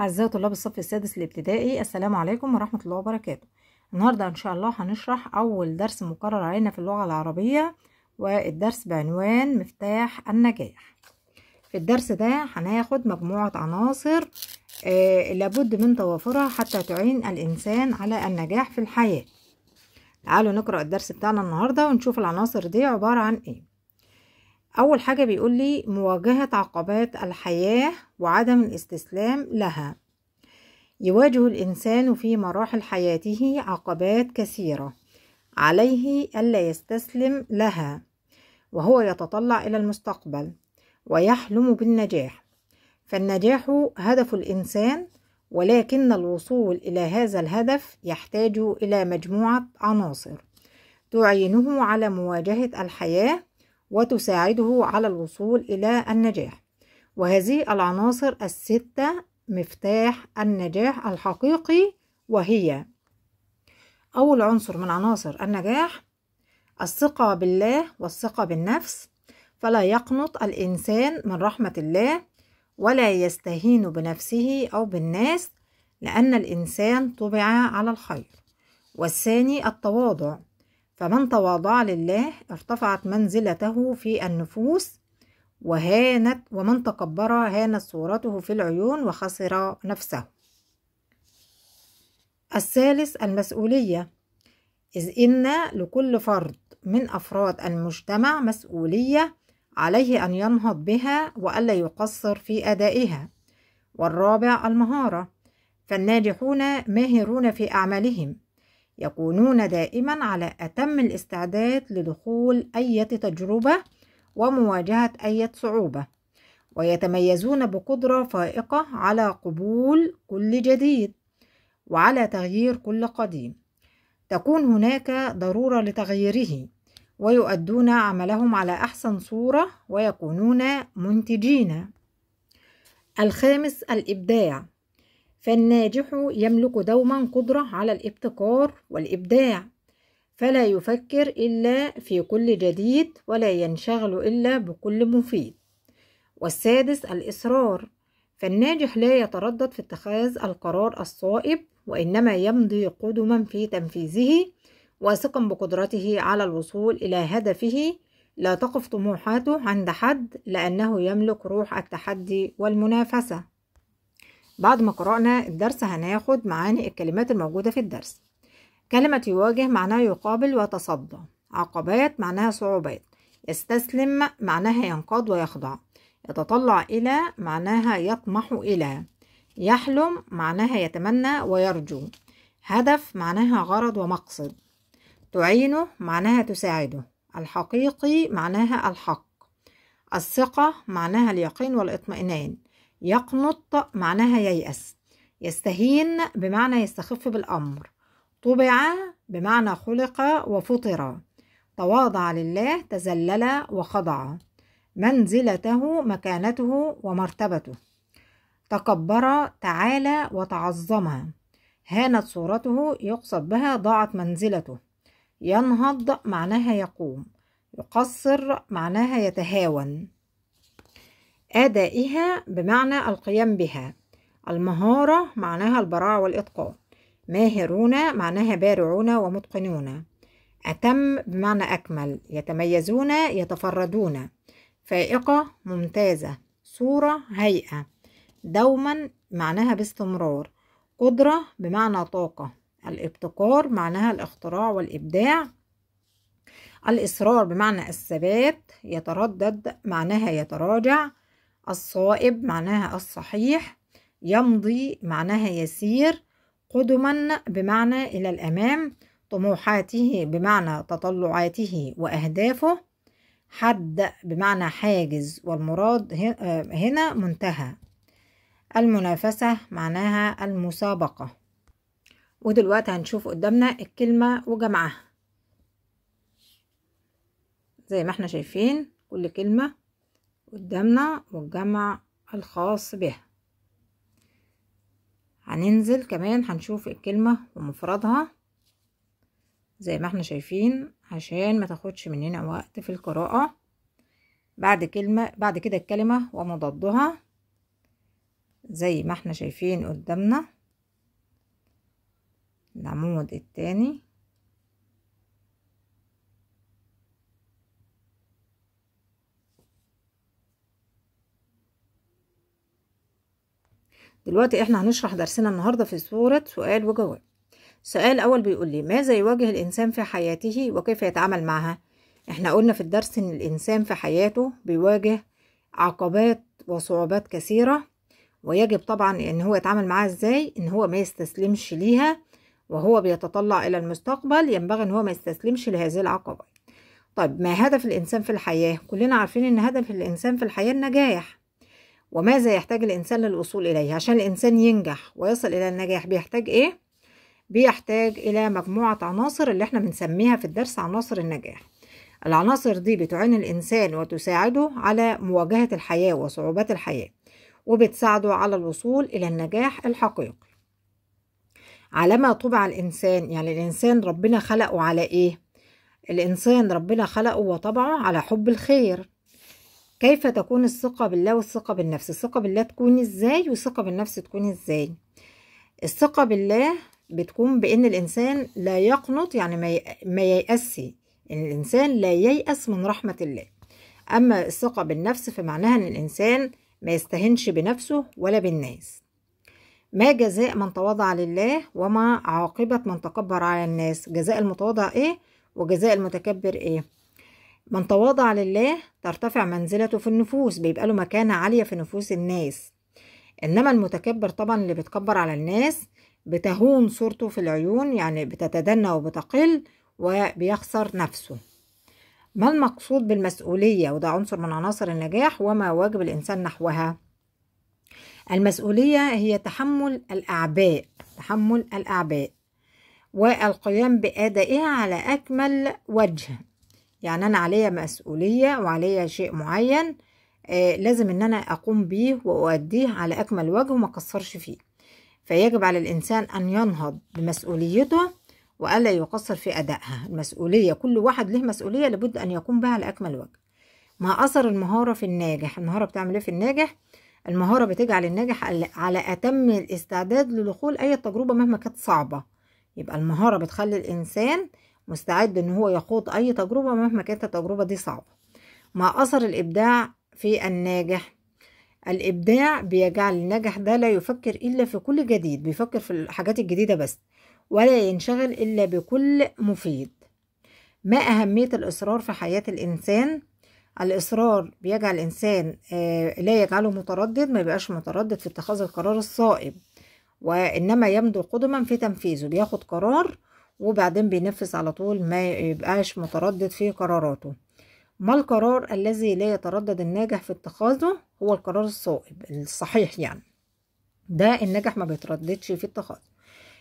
أعزائي طلاب الصف السادس الابتدائي السلام عليكم ورحمة الله وبركاته. النهاردة إن شاء الله هنشرح أول درس مكرر علينا في اللغة العربية والدرس بعنوان مفتاح النجاح. في الدرس ده هناخد مجموعة عناصر آه لابد من توافرها حتى تعين الإنسان على النجاح في الحياة. تعالوا نقرأ الدرس بتاعنا النهاردة ونشوف العناصر دي عبارة عن إيه. أول حاجة بيقول لي مواجهة عقبات الحياة وعدم الاستسلام لها. يواجه الإنسان في مراحل حياته عقبات كثيرة. عليه ألا يستسلم لها وهو يتطلع إلى المستقبل ويحلم بالنجاح. فالنجاح هدف الإنسان ولكن الوصول إلى هذا الهدف يحتاج إلى مجموعة عناصر تعينه على مواجهة الحياة وتساعده على الوصول إلى النجاح. وهذه العناصر الستة مفتاح النجاح الحقيقي وهي أول عنصر من عناصر النجاح الثقة بالله والثقة بالنفس. فلا يقنط الإنسان من رحمة الله ولا يستهين بنفسه أو بالناس لأن الإنسان طبع على الخير. والثاني التواضع. فمن تواضع لله ارتفعت منزلته في النفوس وهانت ومن تكبر هانت صورته في العيون وخسر نفسه. الثالث المسؤولية. إذ إن لكل فرد من أفراد المجتمع مسؤولية عليه أن ينهض بها وألا يقصر في أدائها. والرابع المهارة. فالناجحون ماهرون في أعمالهم. يكونون دائما على أتم الاستعداد لدخول أي تجربة ومواجهة أي صعوبة ويتميزون بقدرة فائقة على قبول كل جديد وعلى تغيير كل قديم. تكون هناك ضرورة لتغييره ويؤدون عملهم على أحسن صورة ويكونون منتجين. الخامس الإبداع. فالناجح يملك دوما قدرة على الابتكار والإبداع فلا يفكر إلا في كل جديد ولا ينشغل إلا بكل مفيد. والسادس الإصرار. فالناجح لا يتردد في اتخاذ القرار الصائب وإنما يمضي قدما في تنفيذه واثقا بقدرته على الوصول إلى هدفه. لا تقف طموحاته عند حد لأنه يملك روح التحدي والمنافسة. بعد ما قرأنا الدرس هناخد معاني الكلمات الموجودة في الدرس. كلمة يواجه معناها يقابل ويتصدى. عقبات معناها صعوبات. يستسلم معناها ينقاد ويخضع. يتطلع إلى معناها يطمح إلى. يحلم معناها يتمنى ويرجو. هدف معناها غرض ومقصد. تعينه معناها تساعده. الحقيقي معناها الحق. الثقة معناها اليقين والإطمئنان. يقنط معناها ييأس. يستهين بمعنى يستخف بالأمر. طبع بمعنى خلق وفطر. تواضع لله تذلل وخضع. منزلته مكانته ومرتبته. تكبر تعالى وتعظم. هانت صورته يقصد بها ضاعت منزلته. ينهض معناها يقوم. يقصر معناها يتهاون. أدائها بمعنى القيام بها. المهارة معناها البراعة والإتقان. ماهرون معناها بارعون ومتقنون. أتم بمعنى أكمل. يتميزون يتفردون. فائقة ممتازة. صورة هيئة. دوما معناها باستمرار. قدرة بمعنى طاقة. الابتكار معناها الاختراع والإبداع. الإصرار بمعنى الثبات. يتردد معناها يتراجع. الصائب معناها الصحيح يمضي معناها يسير قدما بمعنى إلى الأمام طموحاته بمعنى تطلعاته وأهدافه حد بمعنى حاجز والمراد هنا منتهى. المنافسة معناها المسابقة. ودلوقتي هنشوف قدامنا الكلمة وجمعها. زي ما إحنا شايفين كل كلمة قدامنا والجمع الخاص بها. هننزل كمان هنشوف الكلمة ومفردها زي ما إحنا شايفين عشان ما تاخدش مننا وقت في القراءة. بعد كلمة بعد كده الكلمة ومضادها زي ما إحنا شايفين قدامنا. العمود التاني. دلوقتي إحنا هنشرح درسنا النهارده في صورة سؤال وجواب. السؤال الأول بيقول لي ماذا يواجه الإنسان في حياته وكيف يتعامل معها؟ إحنا قلنا في الدرس إن الإنسان في حياته بيواجه عقبات وصعوبات كثيرة ويجب طبعا إن هو يتعامل معاها إزاي؟ إن هو ما يستسلمش ليها وهو بيتطلع إلى المستقبل ينبغي إن هو ما يستسلمش لهذه العقبات طيب ما هدف الإنسان في الحياة؟ كلنا عارفين إن هدف الإنسان في الحياة النجاح. وماذا يحتاج الإنسان للوصول إليه؟ عشان الإنسان ينجح ويصل إلى النجاح بيحتاج إيه؟ بيحتاج إلى مجموعة عناصر اللي إحنا بنسميها في الدرس عناصر النجاح. العناصر دي بتعين الإنسان وتساعده على مواجهة الحياة وصعوبات الحياة وبتساعده على الوصول إلى النجاح الحقيقي. على ما طبع الإنسان يعني الإنسان ربنا خلقه على إيه؟ الإنسان ربنا خلقه وطبعه على حب الخير. كيف تكون الثقة بالله والثقة بالنفس؟ الثقة بالله تكون إزاي والثقة بالنفس تكون إزاي؟ الثقة بالله بتكون بإن الإنسان لا يقنط يعني ما ييأسي. إن الإنسان لا ييأس من رحمة الله. أما الثقة بالنفس فمعناها إن الإنسان ما يستهنش بنفسه ولا بالناس. ما جزاء من تواضع لله وما عاقبة من تكبر على الناس؟ جزاء المتواضع إيه؟ وجزاء المتكبر إيه؟ من تواضع لله ترتفع منزلته في النفوس بيبقى له مكانة عالية في نفوس الناس. إنما المتكبر طبعا اللي بيتكبر على الناس بتهون صورته في العيون يعني بتتدنى وبتقل وبيخسر نفسه. ما المقصود بالمسؤولية؟ وده عنصر من عناصر النجاح وما واجب الإنسان نحوها. المسؤولية هي تحمل الأعباء تحمل الأعباء والقيام بأدائها على أكمل وجه. يعني أنا عليا مسؤولية وعليا شيء معين آه لازم إن أنا أقوم بيه وأؤديه على أكمل وجه وما أقصرش فيه. فيجب على الإنسان أن ينهض بمسؤوليته وألا يقصر في أدائها. المسؤولية كل واحد له مسؤولية لابد أن يقوم بها على أكمل وجه. ما أثر المهارة في الناجح المهارة بتعمل إيه في الناجح؟ المهارة بتجعل الناجح على أتم الاستعداد لدخول أي تجربة مهما كانت صعبة. يبقى المهارة بتخلي الإنسان مستعد إن هو يخوض أي تجربة مهما كانت التجربة دي صعبة. ما أثر الإبداع في الناجح الإبداع بيجعل الناجح ده لا يفكر إلا في كل جديد بيفكر في الحاجات الجديدة بس ولا ينشغل إلا بكل مفيد. ما أهمية الإصرار في حياة الإنسان؟ الإصرار بيجعل الإنسان لا يجعله متردد ما يبقاش متردد في اتخاذ القرار الصائب وإنما يمضي قدما في تنفيذه بياخد قرار وبعدين بينفذ على طول ما يبقاش متردد في قراراته. ما القرار الذي لا يتردد الناجح في اتخاذه؟ هو القرار الصائب الصحيح يعني. ده الناجح ما بيترددش في اتخاذه.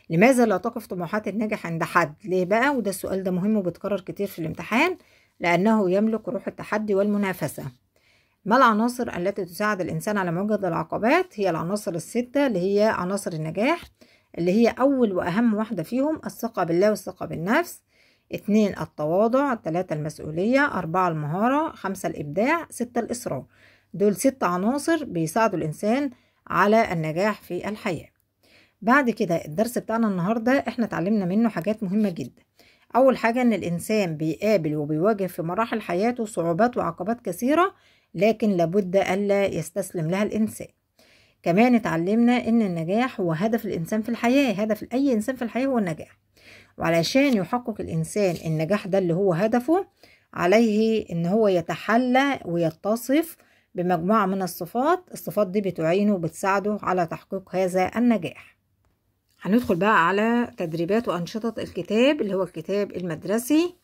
لماذا لا تقف طموحات الناجح عند حد؟ ليه بقى؟ وده السؤال ده مهم وبيتكرر كتير في الامتحان لأنه يملك روح التحدي والمنافسة. ما العناصر التي تساعد الإنسان على مواجهة العقبات؟ هي العناصر الستة اللي هي عناصر النجاح اللي هي أول وأهم واحدة فيهم الثقة بالله والثقة بالنفس اتنين التواضع تلاتة المسؤولية أربعة المهارة خمسة الإبداع ستة الإصرار. دول ست عناصر بيساعدوا الإنسان على النجاح في الحياة. بعد كده الدرس بتاعنا النهاردة إحنا اتعلمنا منه حاجات مهمة جدا. أول حاجة إن الإنسان بيقابل وبيواجه في مراحل حياته صعوبات وعقبات كثيرة لكن لابد ألا يستسلم لها الإنسان. كمان اتعلمنا إن النجاح هو هدف الإنسان في الحياة هدف أي إنسان في الحياة هو النجاح. وعلشان يحقق الإنسان النجاح ده اللي هو هدفه عليه إن هو يتحلى ويتصف بمجموعة من الصفات الصفات دي بتعينه وبتساعده على تحقيق هذا النجاح. هندخل بقى على تدريبات وأنشطة الكتاب اللي هو الكتاب المدرسي.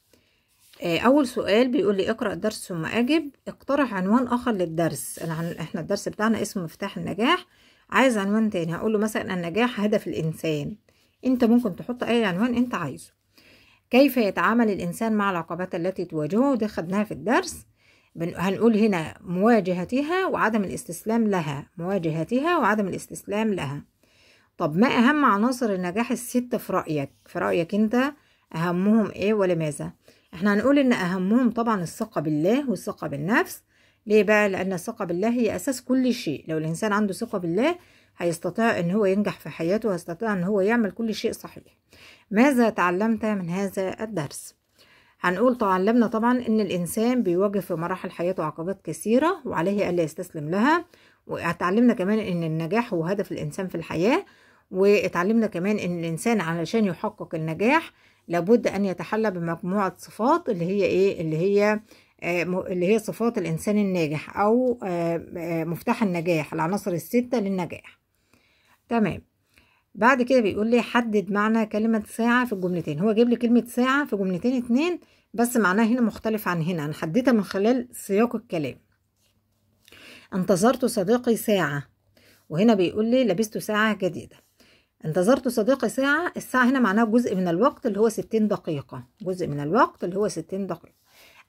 أول سؤال بيقول لي اقرأ الدرس ثم أجب. اقترح عنوان آخر للدرس. إحنا الدرس بتاعنا اسمه مفتاح النجاح. عايز عنوان تاني. هقول له مثلا النجاح هدف الإنسان. أنت ممكن تحط أي عنوان أنت عايزه. كيف يتعامل الإنسان مع العقبات التي تواجهه؟ دي خدناها في الدرس. هنقول هنا مواجهتها وعدم الاستسلام لها. مواجهتها وعدم الاستسلام لها. طب ما أهم عناصر النجاح الست في رأيك؟ في رأيك أنت أهمهم إيه ولماذا؟ إحنا هنقول إن أهمهم طبعا الثقة بالله والثقة بالنفس. ليه بقى؟ لأن الثقة بالله هي أساس كل شيء. لو الإنسان عنده ثقة بالله هيستطيع إن هو ينجح في حياته ويستطيع إن هو يعمل كل شيء صحيح. ماذا تعلمت من هذا الدرس؟ هنقول تعلمنا طبعا إن الإنسان بيواجه في مراحل حياته عقبات كثيرة وعليه ألا يستسلم لها. واتعلمنا كمان إن النجاح هو هدف الإنسان في الحياة. واتعلمنا كمان إن الإنسان علشان يحقق النجاح لابد أن يتحلى بمجموعة صفات اللي هي إيه؟ اللي هي آه اللي هي صفات الإنسان الناجح أو آه آه مفتاح النجاح العناصر الستة للنجاح. تمام. بعد كده بيقول لي حدد معنى كلمة ساعة في الجملتين. هو جايب لي كلمة ساعة في جملتين اتنين بس معناها هنا مختلف عن هنا. هنحددها من خلال سياق الكلام. انتظرت صديقي ساعة وهنا بيقول لي لبست ساعة جديدة. انتظرت صديقي ساعة الساعة هنا معناها جزء من الوقت اللي هو ستين دقيقة جزء من الوقت اللي هو ستين دقيقة.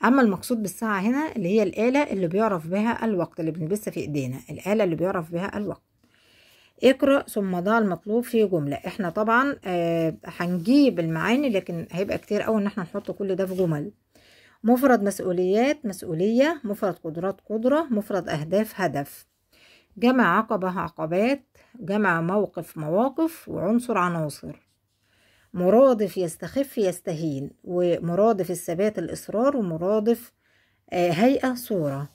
أما المقصود بالساعة هنا اللي هي الآلة اللي بيعرف بها الوقت اللي بنلبسها في إيدينا الآلة اللي بيعرف بها الوقت. اقرأ ثم ضع المطلوب في جملة. إحنا طبعا آه هنجيب المعاني لكن هيبقى كتير قوي إن إحنا نحط كل ده في جمل. مفرد مسؤوليات مسؤولية مفرد قدرات قدرة مفرد أهداف هدف. جمع عقبة عقبات جمع موقف مواقف وعنصر عناصر. مرادف يستخف يستهين ومرادف الثبات الإصرار ومرادف آه هيئة صورة.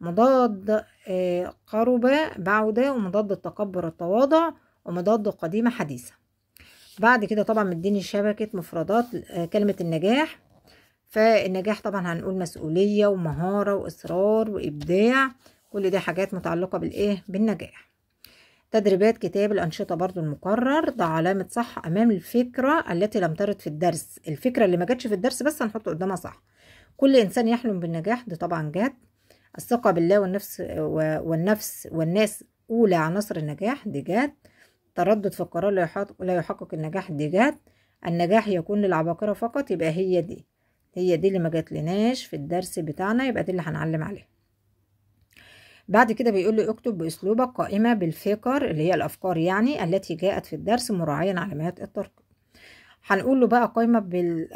مضاد آه قرب بعد ومضاد التكبر التواضع ومضاد قديمة حديثة. بعد كده طبعا مديني شبكة مفردات آه كلمة النجاح. فالنجاح طبعا هنقول مسؤولية ومهارة وإصرار وإبداع. كل دي حاجات متعلقة بالإيه؟ بالنجاح. تدريبات كتاب الأنشطة برضو المقرر ده علامة صح أمام الفكرة التي لم ترد في الدرس. الفكرة اللي ما جاتش في الدرس بس هنحط قدامها صح. كل إنسان يحلم بالنجاح دي طبعا جات الثقة بالله والنفس والنفس والناس أولى عناصر النجاح دي جات تردد في القرار لا يحقق, لا يحقق النجاح دي جات النجاح يكون للعباقرة فقط يبقى هي دي. هي دي اللي ما جاتلناش في الدرس بتاعنا يبقى دي اللي هنعلم عليها. بعد كده بيقول لي اكتب بأسلوبك قائمة بالفكر اللي هي الأفكار يعني التي جاءت في الدرس مراعيا علامات الترقيم هنقول له بقى قائمة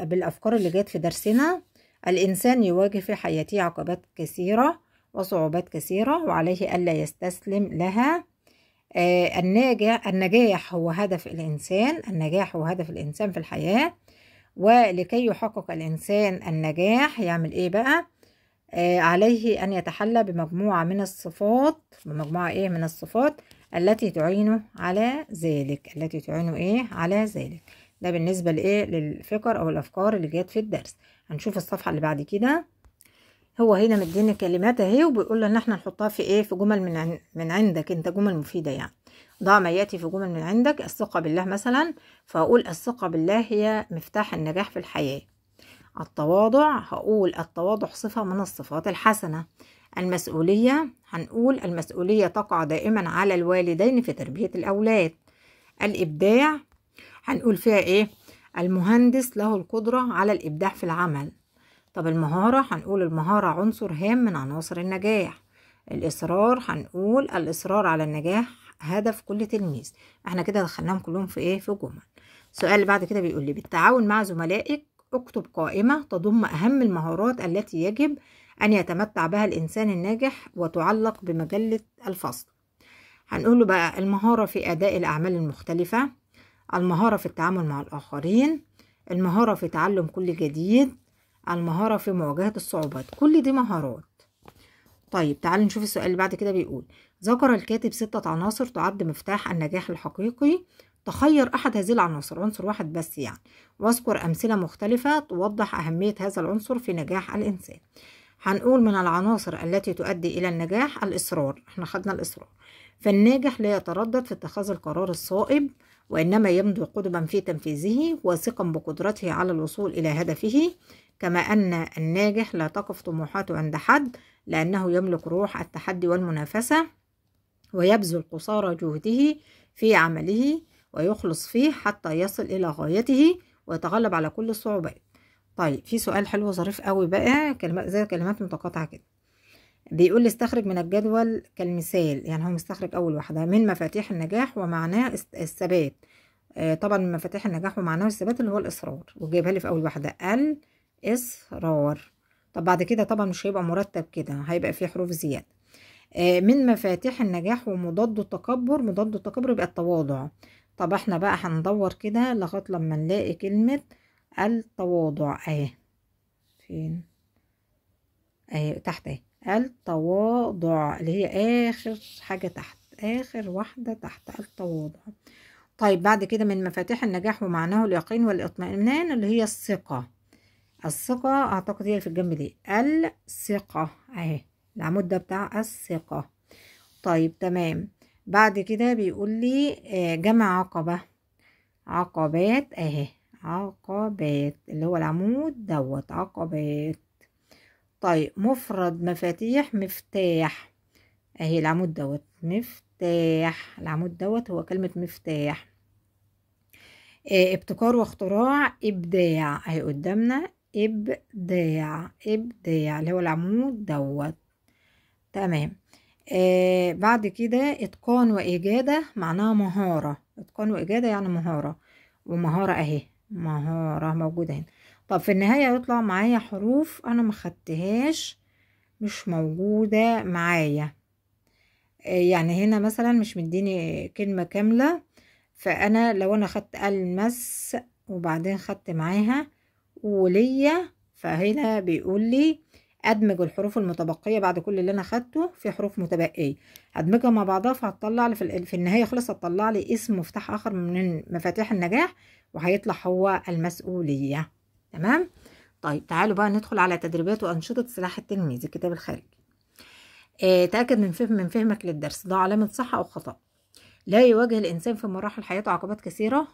بالأفكار اللي جات في درسنا. الإنسان يواجه في حياته عقبات كثيرة وصعوبات كثيرة وعليه ألا يستسلم لها. آه الناجح النجاح هو هدف الإنسان النجاح هو هدف الإنسان في الحياة. ولكي يحقق الإنسان النجاح يعمل إيه بقى؟ عليه أن يتحلى بمجموعة من الصفات بمجموعة إيه من الصفات؟ التي تعينه على ذلك. التي تعينه إيه؟ على ذلك. ده بالنسبة لإيه؟ للفكر أو الأفكار اللي جات في الدرس. هنشوف الصفحة اللي بعد كده. هو هنا مديني كلمات أهي وبيقول لنا ان إحنا نحطها في إيه؟ في جمل من من عندك. أنت جمل مفيدة يعني. ضع ما يأتي في جمل من عندك. الثقة بالله مثلا. فأقول الثقة بالله هي مفتاح النجاح في الحياة. التواضع هقول التواضع صفة من الصفات الحسنة. المسؤولية هنقول المسؤولية تقع دائما على الوالدين في تربية الأولاد. الإبداع هنقول فيها إيه؟ المهندس له القدرة على الإبداع في العمل. طب المهارة هنقول المهارة عنصر هام من عناصر النجاح. الإصرار هنقول الإصرار على النجاح هدف كل تلميذ. إحنا كده دخلناهم كلهم في إيه؟ في جمل. السؤال اللي بعد كده بيقول لي بالتعاون مع زملائك اكتب قائمة تضم أهم المهارات التي يجب أن يتمتع بها الإنسان الناجح وتعلق بمجلة الفصل. هنقول له بقى المهارة في أداء الأعمال المختلفة المهارة في التعامل مع الآخرين المهارة في تعلم كل جديد المهارة في مواجهة الصعوبات. كل دي مهارات. طيب تعالوا نشوف السؤال اللي بعد كده بيقول ذكر الكاتب ستة عناصر تعد مفتاح النجاح الحقيقي تخير أحد هذه العناصر عنصر واحد بس يعني. واذكر أمثلة مختلفة توضح أهمية هذا العنصر في نجاح الإنسان. هنقول من العناصر التي تؤدي إلى النجاح الإصرار. إحنا خدنا الإصرار. فالناجح لا يتردد في اتخاذ القرار الصائب وإنما يمضي قدما في تنفيذه واثقا بقدرته على الوصول إلى هدفه كما أن الناجح لا تقف طموحاته عند حد لأنه يملك روح التحدي والمنافسة ويبذل قصارى جهده في عمله ويخلص فيه حتى يصل إلى غايته ويتغلب على كل الصعوبات. طيب في سؤال حلو ظريف قوي بقى كلمات زي كلمات متقاطعة كده. بيقول لي استخرج من الجدول كالمثال يعني هو مستخرج أول واحدة من مفاتيح النجاح ومعناه الثبات. آه طبعا من مفاتيح النجاح ومعناه الثبات اللي هو الإصرار وجايبها لي في أول واحدة. الإصرار. طب بعد كده طبعا مش هيبقى مرتب كده هيبقى فيه حروف زيادة. آه، من مفاتيح النجاح ومضاد التكبر مضاد التكبر يبقى التواضع. طب إحنا بقى هندور كده لغاية لما نلاقي كلمة التواضع. اهي. فين؟ اهي تحت اهي. التواضع اللي هي آخر حاجة تحت. آخر واحدة تحت التواضع. طيب بعد كده من مفاتيح النجاح ومعناه اليقين والاطمئنان اللي هي الثقة. الثقة أعتقد هي في الجنب دي. الثقة. اهي. العمود ده بتاع الثقة. طيب تمام. بعد كده بيقول لي آه، جمع عقبة. عقبات أهي عقبات اللي هو العمود دوت عقبات. طيب مفرد مفاتيح مفتاح. أهي العمود دوت. مفتاح العمود دوت هو كلمة مفتاح. آه، ابتكار واختراع إبداع. أهي قدامنا إبداع إبداع اللي هو العمود دوت. تمام. آه بعد كده إتقان وإجادة معناها مهارة. إتقان وإجادة يعني مهارة. ومهارة أهي. مهارة موجودة هنا. طب في النهاية يطلع معايا حروف أنا ما خدتهاش مش موجودة معايا. آه يعني هنا مثلا مش مديني كلمة كاملة. فأنا لو أنا خدت المس وبعدين خدت معاها وليا فهنا بيقول لي أدمج الحروف المتبقية بعد كل اللي أنا خدته في حروف متبقية. ادمجها مع بعضها فهتطلع لي في, ال- في النهاية خلص هتطلع لي اسم مفتاح آخر من مفاتيح النجاح وهيطلع هو المسؤولية. تمام؟ طيب تعالوا بقى ندخل على تدريبات وأنشطة سلاح التلميذ الكتاب الخارجي. آه تأكد من فهم من فهمك للدرس. ده علامة صح أو خطأ؟ لا يواجه الإنسان في مراحل حياته عقبات كثيرة.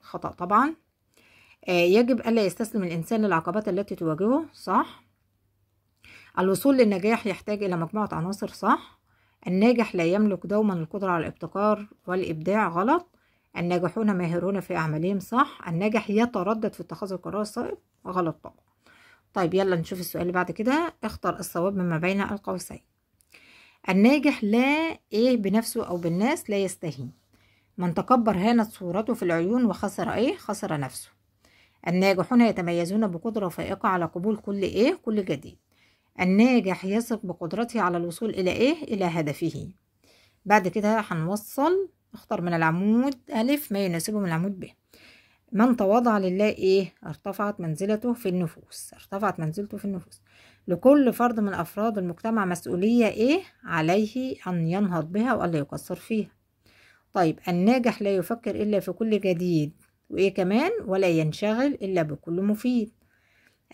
خطأ طبعا. آه يجب ألا يستسلم الإنسان للعقبات التي تواجهه صح؟ الوصول للنجاح يحتاج إلى مجموعة عناصر صح؟ الناجح لا يملك دوما القدرة على الابتكار والإبداع غلط. الناجحون ماهرون في أعمالهم صح؟ الناجح يتردد في اتخاذ القرار الصائب غلط طبعا. طيب يلا نشوف السؤال اللي بعد كده. اختر الصواب مما بين القوسين. الناجح لا إيه بنفسه أو بالناس لا يستهين. من تكبر هانت صورته في العيون وخسر إيه؟ خسر نفسه. الناجحون يتميزون بقدرة فائقة على قبول كل إيه؟ كل جديد. الناجح يثق بقدرته على الوصول إلى إيه؟ إلى هدفه بعد كده هنوصل اختر من العمود ألف ما يناسبه من العمود ب من تواضع لله إيه؟ ارتفعت منزلته في النفوس ارتفعت منزلته في النفوس لكل فرد من أفراد المجتمع مسؤولية إيه؟ عليه أن ينهض بها وألا يقصر فيها طيب الناجح لا يفكر إلا في كل جديد وإيه كمان ولا ينشغل إلا بكل مفيد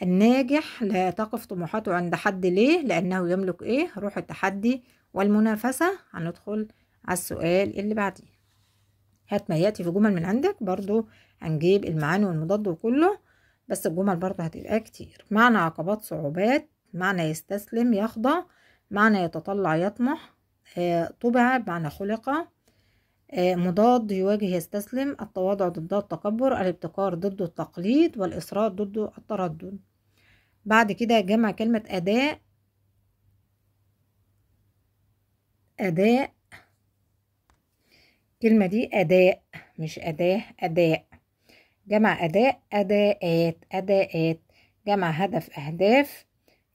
الناجح لا تقف طموحاته عند حد ليه؟ لأنه يملك إيه؟ روح التحدي والمنافسة. هندخل على السؤال اللي بعديه. هات ما يأتي في جمل من عندك برضو هنجيب المعاني والمضاد وكله بس الجمل برضو هتبقى كتير. معنى عقبات صعوبات معنى يستسلم يخضع معنى يتطلع يطمح آه طبع معنى خلق مضاد يواجه يستسلم التواضع ضد التكبر الابتكار ضد التقليد والإصرار ضد التردد. بعد كده جمع كلمة أداء. أداء. كلمة دي أداء مش أداة أداء. جمع أداء أداءات أداءات. جمع هدف أهداف.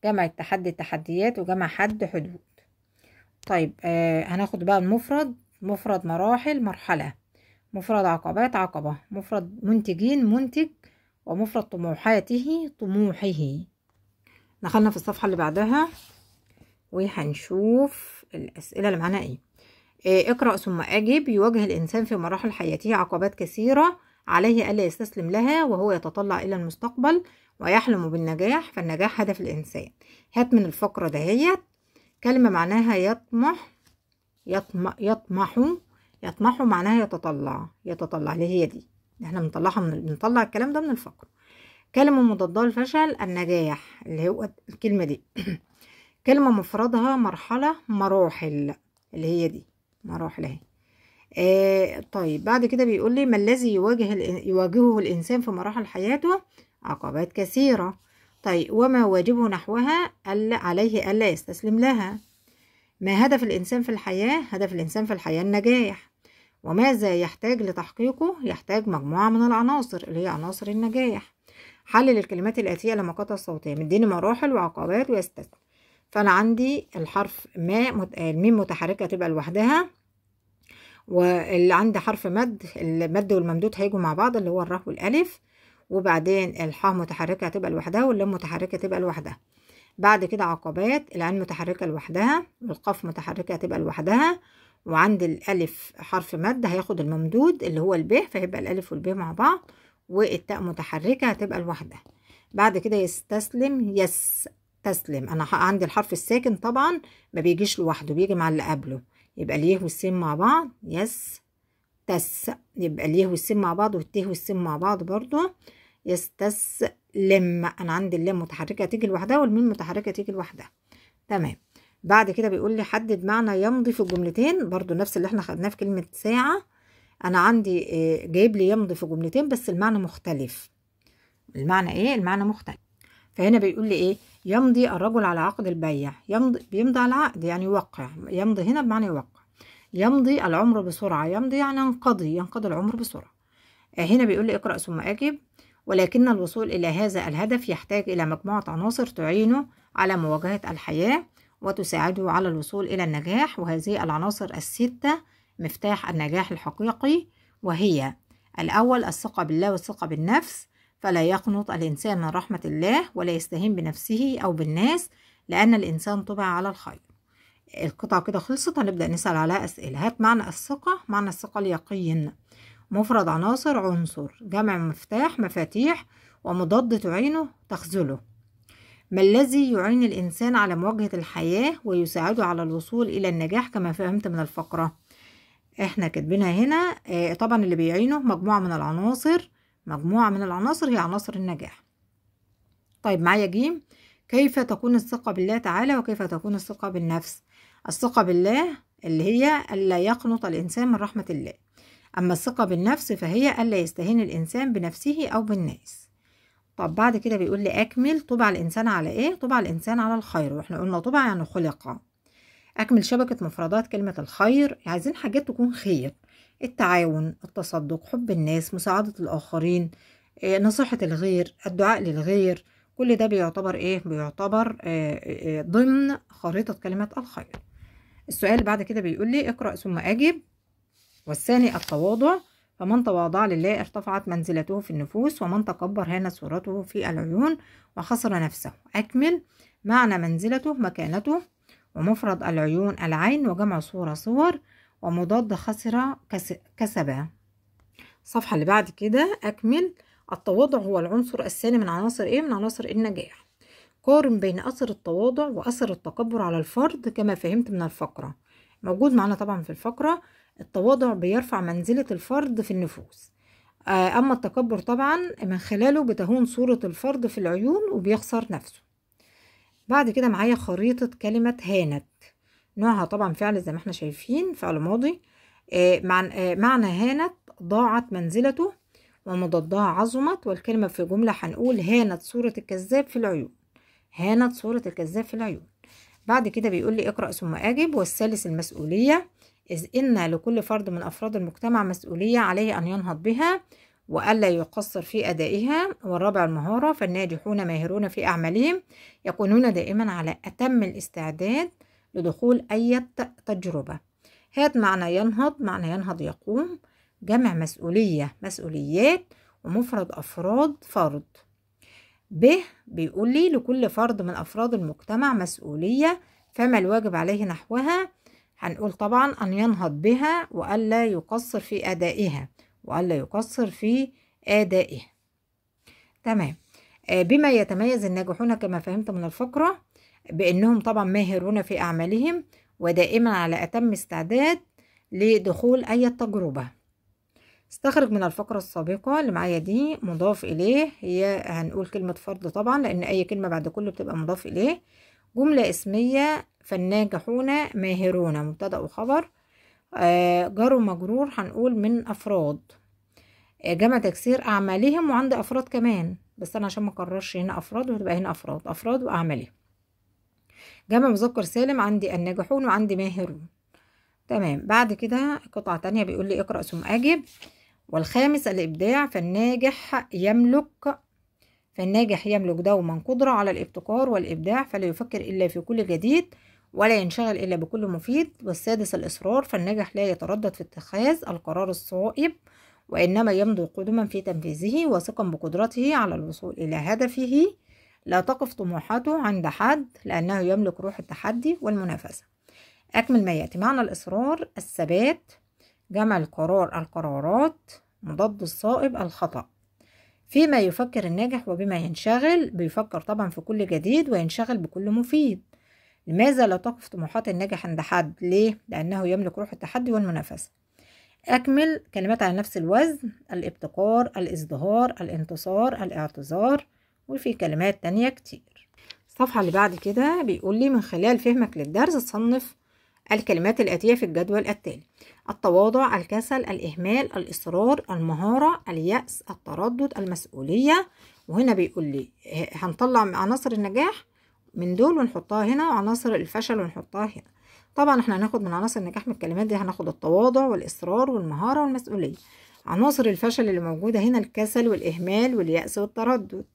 جمع التحدي تحديات وجمع حد حدود. طيب آه هناخد بقى المفرد. مفرد مراحل مرحلة مفرد عقبات عقبة مفرد منتجين منتج ومفرد طموحاته طموحه. دخلنا في الصفحة اللي بعدها وهنشوف الأسئلة اللي معانا إيه. إيه اقرأ ثم أجب. يواجه الإنسان في مراحل حياته عقبات كثيرة عليه ألا يستسلم لها وهو يتطلع إلى المستقبل ويحلم بالنجاح فالنجاح هدف الإنسان. هات من الفقرة دهيت. كلمة معناها يطمح يطمح يطمح يطمح معناها يتطلع يتطلع اللي هي دي. إحنا بنطلعها من بنطلع الكلام ده من الفقرة كلمة مضادة للفشل النجاح اللي هو الكلمة دي. كلمة مفردها مرحلة مراحل اللي هي دي. مراحل اهي. آه طيب بعد كده بيقول لي ما الذي يواجه يواجهه الإنسان في مراحل حياته؟ عقبات كثيرة. طيب وما واجبه نحوها ألا عليه ألا يستسلم لها. ما هدف الإنسان في الحياة؟ هدف الإنسان في الحياة النجاح. وماذا يحتاج لتحقيقه يحتاج مجموعة من العناصر اللي هي عناصر النجاح. حلل الكلمات الآتية لمقاطع الصوتية مديني مراحل وعقبات ويستسلم. فأنا عندي الحرف ما. الميم متحركة تبقى لوحدها. واللي عندي حرف مد المد والممدود هيجوا مع بعض اللي هو الراء والألف. وبعدين الحاء متحركة هتبقى لوحدها واللام متحركة تبقى لوحدها. بعد كده عقبات العين متحركة لوحدها والقاف متحركة هتبقى لوحدها وعند الألف حرف مد هياخد الممدود اللي هو الب فيبقى الألف والب مع بعض والتاء متحركة هتبقى لوحدها. بعد كده يستسلم يس تسلم. أنا عندي الحرف الساكن طبعا ما بيجيش لوحده بيجي مع اللي قبله. يبقى الياء والسين مع بعض يس تس. يبقى الياء والسين مع بعض والتاء والسين مع بعض برضو يستسلم أنا عندي اللام متحركة تيجي لوحدها والميم متحركة تيجي لوحدها. تمام. بعد كده بيقول لي حدد معنى يمضي في الجملتين برضو نفس اللي إحنا خدناه في كلمة ساعة. أنا عندي جايب لي يمضي في جملتين بس المعنى مختلف. المعنى إيه؟ المعنى مختلف. فهنا بيقول لي إيه؟ يمضي الرجل على عقد البيع. يمضي بيمضي على عقد يعني يوقع. يمضي هنا بمعنى يوقع. يمضي العمر بسرعة. يمضي يعني ينقضي ينقضي العمر بسرعة. هنا بيقول لي اقرأ ثم أجب. ولكن الوصول إلى هذا الهدف يحتاج إلى مجموعة عناصر تعينه على مواجهة الحياة وتساعده على الوصول إلى النجاح. وهذه العناصر الستة مفتاح النجاح الحقيقي وهي الأول الثقة بالله والثقة بالنفس. فلا يقنط الإنسان من رحمة الله ولا يستهين بنفسه أو بالناس لأن الإنسان طبع على الخير. القطعة كده خلصت هنبدأ نسأل عليها أسئلة. هات معنى الثقة معنى الثقة اليقين. مفرد عناصر عنصر جمع مفتاح مفاتيح ومضاد تعينه تخذله. ما الذي يعين الإنسان على مواجهة الحياة ويساعده على الوصول إلى النجاح كما فهمت من الفقرة؟ إحنا كاتبينها هنا آه طبعا اللي بيعينه مجموعة من العناصر. مجموعة من العناصر هي عناصر النجاح. طيب معايا جيم. كيف تكون الثقة بالله تعالى وكيف تكون الثقة بالنفس؟ الثقة بالله اللي هي ألا يقنط الإنسان من رحمة الله. أما الثقة بالنفس فهي ألا يستهين الإنسان بنفسه أو بالناس. طب بعد كده بيقول لي أكمل طبع الإنسان على إيه؟ طبع الإنسان على الخير. وإحنا قلنا طبع يعني خلق أكمل شبكة مفردات كلمة الخير. عايزين حاجات تكون خير. التعاون التصدق حب الناس مساعدة الآخرين إيه، نصيحة الغير الدعاء للغير. كل ده بيعتبر إيه؟ بيعتبر آه، آه، ضمن خريطة كلمة الخير. السؤال بعد كده بيقول لي اقرأ ثم أجب. والثاني التواضع فمن تواضع لله ارتفعت منزلته في النفوس ومن تكبر هانت صورته في العيون وخسر نفسه. أكمل معنى منزلته مكانته ومفرد العيون العين وجمع صورة صور ومضاد خسر كس- كسب الصفحة اللي بعد كده أكمل التواضع هو العنصر الثاني من عناصر إيه؟ من عناصر النجاح. قارن بين أثر التواضع وأثر التكبر على الفرد كما فهمت من الفقرة. موجود معنا طبعا في الفقرة التواضع بيرفع منزلة الفرد في النفوس. آه، أما التكبر طبعا من خلاله بتهون صورة الفرد في العيون وبيخسر نفسه. بعد كده معايا خريطة كلمة هانت. نوعها طبعا فعل زي ما إحنا شايفين فعل ماضي. آه، آه، معنى هانت ضاعت منزلته ومضادها عظمت والكلمة في جملة هنقول هانت صورة الكذاب في العيون. هانت صورة الكذاب في العيون. بعد كده بيقول لي اقرأ ثم أجب والثالث المسؤولية. إذ إن لكل فرد من أفراد المجتمع مسؤولية عليه أن ينهض بها وألا يقصر في أدائها والرابع المهارة فالناجحون ماهرون في أعمالهم يكونون دائما على أتم الاستعداد لدخول أي تجربة. هات معنى ينهض معنى ينهض يقوم. جمع مسؤولية مسؤوليات ومفرد أفراد فرد. ب بيقول لي لكل فرد من أفراد المجتمع مسؤولية فما الواجب عليه نحوها؟ هنقول طبعا أن ينهض بها وألا يقصر في أدائها وألا يقصر في أدائها. تمام. آه، بما يتميز الناجحون كما فهمت من الفقرة بأنهم طبعا ماهرون في أعمالهم ودائما على أتم استعداد لدخول أي تجربة. استخرج من الفقرة السابقة اللي معايا دي مضاف إليه. هي هنقول كلمة فرد طبعا لأن أي كلمة بعد كله بتبقى مضاف إليه. جملة اسمية فالناجحون ماهرون مبتدأ وخبر آه، جار ومجرور هنقول من أفراد. آه، جمع تكسير أعمالهم وعند أفراد كمان. بس أنا عشان ما أكررش هنا أفراد وتبقى هنا أفراد أفراد وأعمالهم. جمع مذكر سالم عندي الناجحون وعندي ماهرون. تمام. بعد كده قطعة تانية بيقول لي اقرأ ثم أجب. والخامس الإبداع فالناجح يملك فالناجح يملك دوما قدرة على الابتكار والإبداع فلا يفكر إلا في كل جديد ولا ينشغل إلا بكل مفيد. والسادس الإصرار فالناجح لا يتردد في اتخاذ القرار الصائب وإنما يمضي قدما في تنفيذه واثقا بقدرته على الوصول إلى هدفه. لا تقف طموحاته عند حد لأنه يملك روح التحدي والمنافسة. أكمل ما يأتي. معنى الإصرار الثبات جمع القرار القرارات مضاد الصائب الخطأ. فيما يفكر الناجح وبما ينشغل بيفكر طبعا في كل جديد وينشغل بكل مفيد. لماذا لا تقف طموحات الناجح عند حد؟ ليه؟ لأنه يملك روح التحدي والمنافسة. أكمل كلمات على نفس الوزن الابتكار الإزدهار الانتصار الاعتذار وفي كلمات تانية كتير. الصفحة اللي بعد كده بيقول لي من خلال فهمك للدرس صنف الكلمات الآتية في الجدول التالي. التواضع الكسل الإهمال الإصرار المهارة اليأس التردد المسؤولية. وهنا بيقول لي هنطلع عناصر النجاح من دول ونحطها هنا وعناصر الفشل ونحطها هنا. طبعا إحنا هناخد من عناصر النجاح من الكلمات دي هناخد التواضع والإصرار والمهارة والمسؤولية. عناصر الفشل اللي موجودة هنا الكسل والإهمال واليأس والتردد.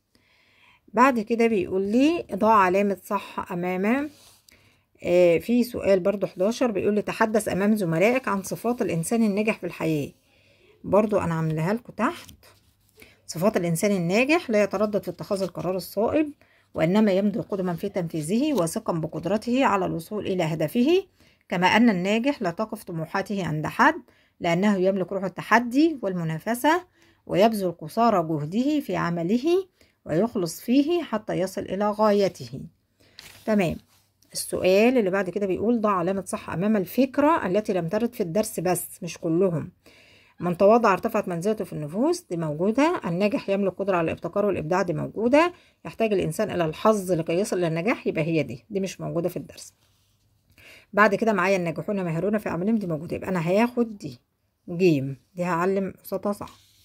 بعد كده بيقول لي ضع علامة صح أمام آه في سؤال برضو 11 بيقول لي تحدث أمام زملائك عن صفات الإنسان الناجح في الحياة. برضو أنا عاملاها لكم تحت. صفات الإنسان الناجح لا يتردد في اتخاذ القرار الصائب وإنما يمضي قدما في تنفيذه واثقا بقدرته على الوصول إلى هدفه كما أن الناجح لا تقف طموحاته عند حد لأنه يملك روح التحدي والمنافسة ويبذل قصارى جهده في عمله ويخلص فيه حتى يصل إلى غايته. تمام. السؤال اللي بعد كده بيقول ضع علامة صح أمام الفكرة التي لم ترد في الدرس بس مش كلهم. من تواضع ارتفعت منزلته في النفوس دي موجودة. الناجح يملك قدرة على الابتكار والإبداع دي موجودة. يحتاج الإنسان إلى الحظ لكي يصل للنجاح يبقى هي دي. دي مش موجودة في الدرس. بعد كده معايا الناجحون ماهرون في عملهم دي موجودة. يبقى أنا هاخد دي. جيم. دي هعلم قصتها صح.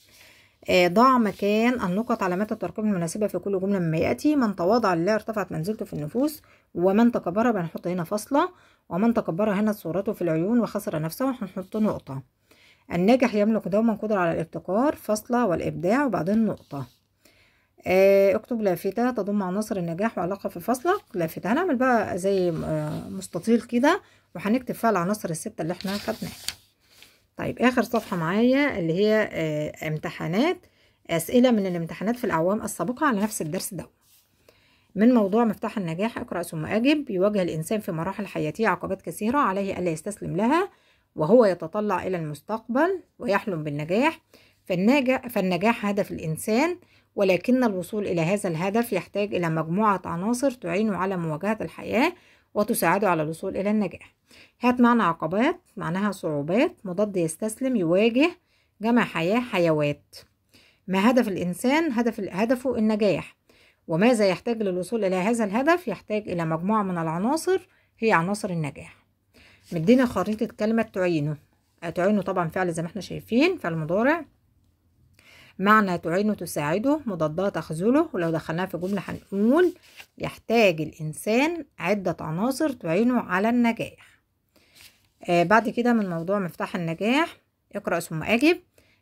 ضع مكان النقط علامات الترقيم المناسبة في كل جملة مما يأتي من تواضع لله ارتفعت منزلته في النفوس ومن تكبر بنحط هنا فاصلة ومن تكبر هنا صورته في العيون وخسر نفسه هنحط نقطة. الناجح يملك دوما قدرة على الابتكار فاصلة والإبداع وبعدين نقطة. آه اكتب لافتة تضم عناصر النجاح وعلاقة في فصلك لافتة هنعمل بقى زي آه مستطيل كده وهنكتب فيها العناصر الستة اللي إحنا خدناها طيب آخر صفحة معايا اللي هي آه امتحانات أسئلة من الامتحانات في الأعوام السابقة على نفس الدرس ده. من موضوع مفتاح النجاح اقرأ ثم أجب. يواجه الإنسان في مراحل حياته عقبات كثيرة عليه ألا يستسلم لها وهو يتطلع إلى المستقبل ويحلم بالنجاح. فالنجاح, فالنجاح هدف الإنسان ولكن الوصول إلى هذا الهدف يحتاج إلى مجموعة عناصر تعينه على مواجهة الحياة وتساعده على الوصول إلى النجاح. هات معنى عقبات معناها صعوبات مضاد يستسلم يواجه جمع حياة حيوات. ما هدف الإنسان؟ هدف هدفه النجاح. وماذا يحتاج للوصول إلى هذا الهدف؟ يحتاج إلى مجموعة من العناصر هي عناصر النجاح. مدينا خريطة كلمة تعينه. تعينه طبعا فعل زي ما إحنا شايفين فعل مضارع. معنى تعينه تساعده مضادها تخذله ولو دخلناها في جملة هنقول يحتاج الإنسان عدة عناصر تعينه على النجاح. آه بعد كده من موضوع مفتاح النجاح اقرأ ثم أجب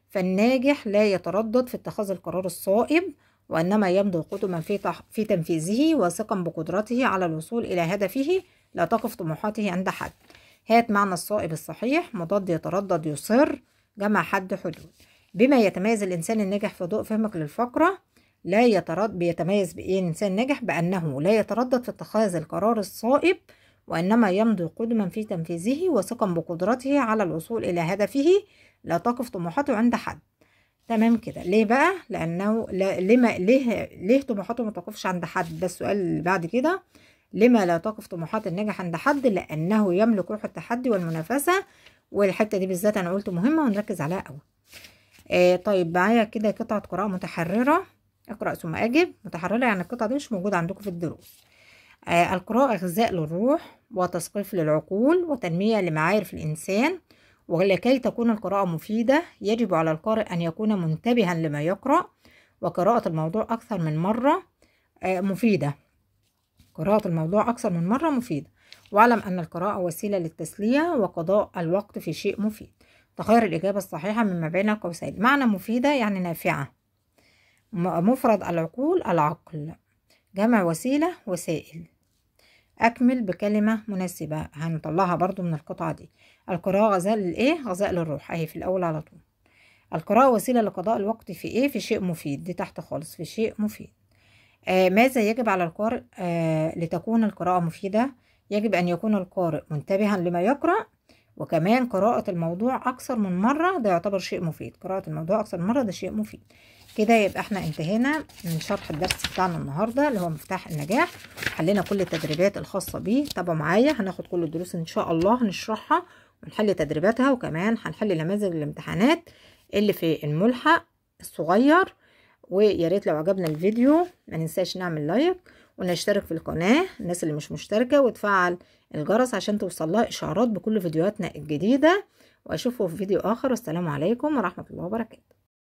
فالناجح لا يتردد في اتخاذ القرار الصائب وإنما يمضي قدما في, تح... في تنفيذه واثقا بقدرته على الوصول إلى هدفه لا تقف طموحاته عند حد. هات معنى الصائب الصحيح مضاد يتردد يصر جمع حد حدود. بما يتميز الإنسان الناجح في ضوء فهمك للفقرة لا يتردد بيتميز بإيه الإنسان الناجح؟ بأنه لا يتردد في اتخاذ القرار الصائب وإنما يمضي قدما في تنفيذه واثقا بقدرته على الوصول إلى هدفه لا تقف طموحاته عند حد. تمام كده. ليه بقى؟ لأنه لا لما ليه ليه طموحاته ما تقفش عند حد؟ ده السؤال اللي بعد كده. لما لا تقف طموحات الناجح عند حد؟ لأنه يملك روح التحدي والمنافسة والحتة دي بالذات أنا قلت مهمة ونركز عليها أوي. آه طيب معايا كده قطعة قراءة متحررة. أقرأ ثم أجب. متحررة يعني القطعة دي مش موجودة عندكم في الدروس. آه القراءة غذاء للروح وتثقيف للعقول وتنمية لمعارف الإنسان. ولكي تكون القراءة مفيدة يجب على القارئ أن يكون منتبها لما يقرأ. وقراءة الموضوع أكثر من مرة آه مفيدة. قراءة الموضوع أكثر من مرة مفيدة. واعلم أن القراءة وسيلة للتسلية وقضاء الوقت في شيء مفيد. تخير الإجابة الصحيحة مما بين قوسين. معنى مفيدة يعني نافعة. مفرد العقول العقل. جمع وسيلة وسائل. أكمل بكلمة مناسبة. هنطلعها برضو من القطعة دي. القراءة غذاء للإيه؟ غذاء للروح. أهي في الأول على طول. القراءة وسيلة لقضاء الوقت في إيه؟ في شيء مفيد. دي تحت خالص. في شيء مفيد. آه ماذا يجب على القارئ؟ آه لتكون القراءة مفيدة يجب أن يكون القارئ منتبها لما يقرأ وكمان قراءة الموضوع أكثر من مرة ده يعتبر شيء مفيد. قراءة الموضوع أكثر من مرة ده شيء مفيد. كده يبقى إحنا انتهينا من شرح الدرس بتاعنا النهارده اللي هو مفتاح النجاح. حلينا كل التدريبات الخاصة بيه. تابعوا معايا هناخد كل الدروس إن شاء الله هنشرحها ونحل تدريباتها. وكمان هنحل نماذج الامتحانات اللي في الملحق الصغير. ويا ريت لو عجبنا الفيديو ما ننساش نعمل لايك ونشترك في القناة الناس اللي مش مشتركة وتفعل الجرس عشان توصلها إشعارات بكل فيديوهاتنا الجديدة. وأشوفكم في فيديو آخر والسلام عليكم ورحمة الله وبركاته.